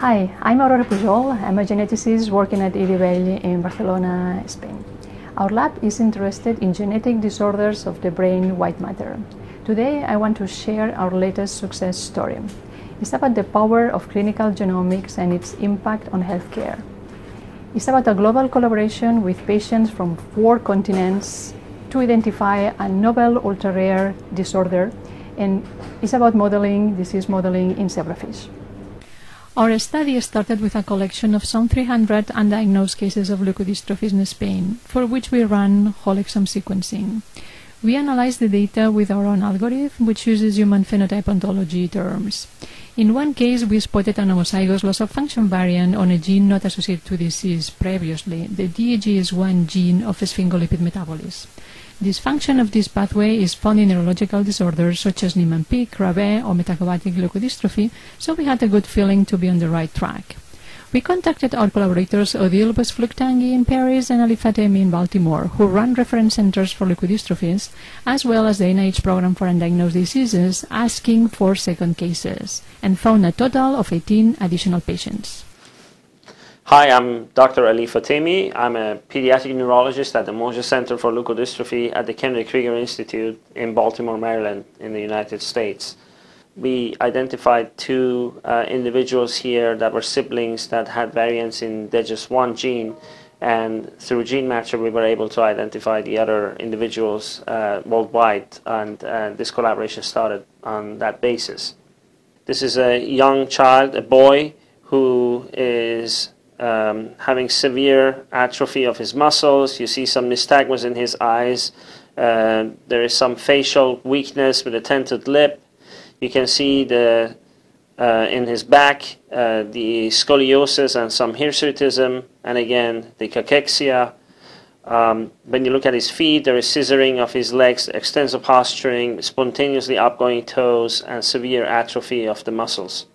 Hi, I'm Aurora Pujol. I'm a geneticist working at IDIBELL in Barcelona, Spain. Our lab is interested in genetic disorders of the brain white matter. Today, I want to share our latest success story. It's about the power of clinical genomics and its impact on healthcare. It's about a global collaboration with patients from four continents to identify a novel ultra-rare disorder, and it's about modeling, disease modeling in zebrafish. Our study started with a collection of some 300 undiagnosed cases of leukodystrophies in Spain, for which we ran whole exome sequencing. We analyzed the data with our own algorithm, which uses human phenotype ontology terms. In one case, we spotted an homozygous loss of function variant on a gene not associated to disease previously, the DEGS1 gene of sphingolipid metabolism. Dysfunction of this pathway is found in neurological disorders such as Niemann-Pick, Dravet, or metachromatic leukodystrophy, so we had a good feeling to be on the right track. We contacted our collaborators Odile Boespflug-Tanguy in Paris and Ali Fatemi in Baltimore, who run reference centers for leukodystrophies, as well as the NIH program for undiagnosed diseases, asking for second cases, and found a total of 18 additional patients. Hi, I'm Dr. Ali Fatemi. I'm a pediatric neurologist at the Moser Center for Leukodystrophy at the Kennedy Krieger Institute in Baltimore, Maryland, in the United States. We identified two uh, individuals here that were siblings that had variants in just one gene, and through GeneMatcher we were able to identify the other individuals uh, worldwide, and uh, this collaboration started on that basis. This is a young child, a boy, who is um, having severe atrophy of his muscles. You see some nystagmus in his eyes. Uh, there is some facial weakness with a tented lip. You can see the uh, in his back uh, the scoliosis and some hirsutism, and again the cachexia. Um, when you look at his feet, there is scissoring of his legs, extensive posturing, spontaneously upgoing toes, and severe atrophy of the muscles.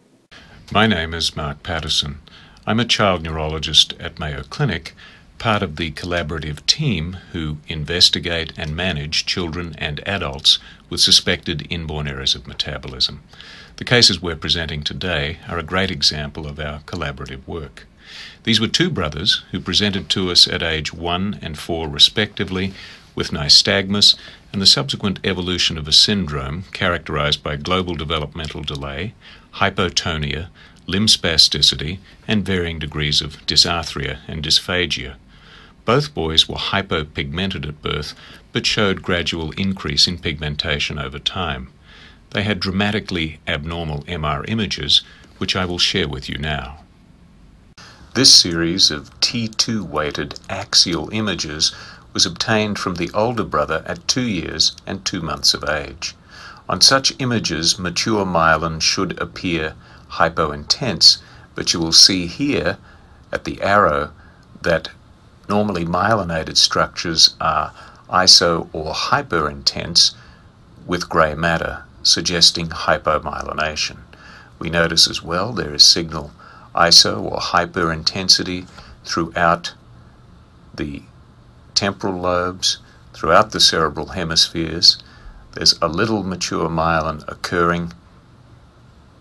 My name is Marc Patterson. I'm a child neurologist at Mayo Clinic, part of the collaborative team who investigate and manage children and adults with suspected inborn errors of metabolism. The cases we're presenting today are a great example of our collaborative work. These were two brothers who presented to us at age 1 and 4 respectively with nystagmus and the subsequent evolution of a syndrome characterized by global developmental delay, hypotonia, limb spasticity, and varying degrees of dysarthria and dysphagia. Both boys were hypopigmented at birth, but showed gradual increase in pigmentation over time. They had dramatically abnormal MR images, which I will share with you now. This series of T2 weighted axial images was obtained from the older brother at two years and two months of age. On such images, mature myelin should appear hypointense, but you will see here at the arrow that normally myelinated structures are iso or hyperintense with grey matter, suggesting hypomyelination. We notice as well there is signal iso or hyperintensity throughout the temporal lobes, throughout the cerebral hemispheres. There's a little mature myelin occurring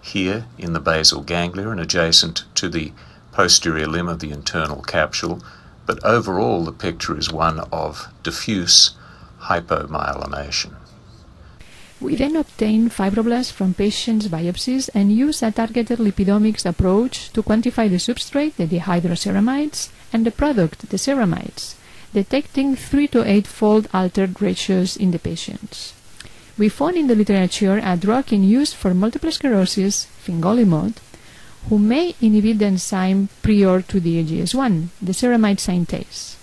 here in the basal ganglia and adjacent to the posterior limb of the internal capsule, but overall the picture is one of diffuse hypomyelination. We then obtain fibroblasts from patients' biopsies and use a targeted lipidomics approach to quantify the substrate, the dihydroceramides, and the product, the ceramides, detecting 3 to 8 fold altered ratios in the patients. We found in the literature a drug in use for multiple sclerosis, fingolimod, who may inhibit the enzyme prior to DEGS1, the ceramide synthase.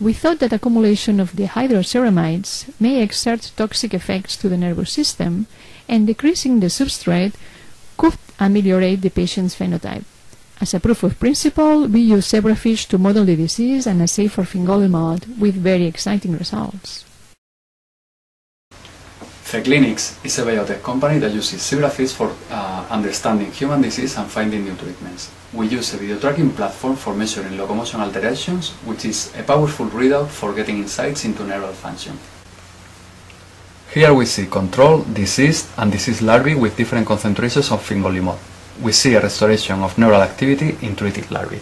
We thought that accumulation of dihydroceramides may exert toxic effects to the nervous system, and decreasing the substrate could ameliorate the patient's phenotype. As a proof of principle, we use zebrafish to model the disease and assay for fingolimod with very exciting results. ZeClinics is a biotech company that uses zebrafish for uh, understanding human disease and finding new treatments. We use a video tracking platform for measuring locomotion alterations, which is a powerful readout for getting insights into neural function. Here we see control, diseased, and diseased larvae with different concentrations of fingolimod. we see a restoration of neural activity in treated larvae.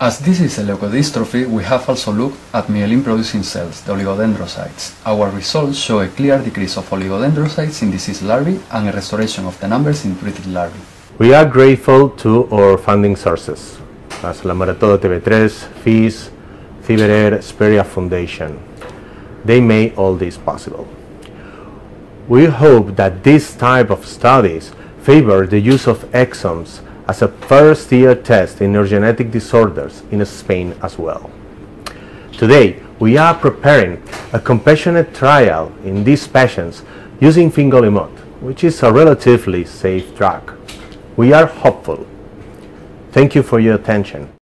As this is a leukodystrophy, we have also looked at myelin-producing cells, the oligodendrocytes. Our results show a clear decrease of oligodendrocytes in diseased larvae and a restoration of the numbers in treated larvae. We are grateful to our funding sources, as La Maratón TV3, FIS, CIBERER, Hesperia Foundation. They made all this possible. We hope that this type of studies favor the use of exomes as a first year test in neurogenetic disorders in Spain as well. Today, we are preparing a compassionate trial in these patients using fingolimod, which is a relatively safe drug. We are hopeful. Thank you for your attention.